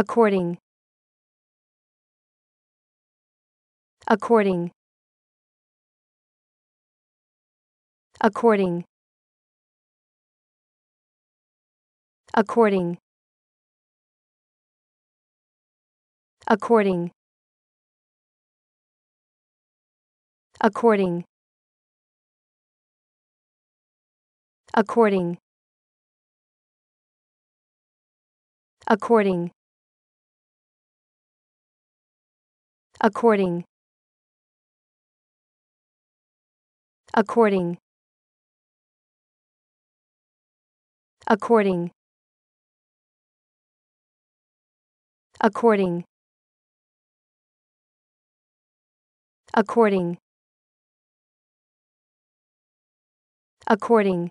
according. According. According. According. According. According. According. According according. According. According. According. According. According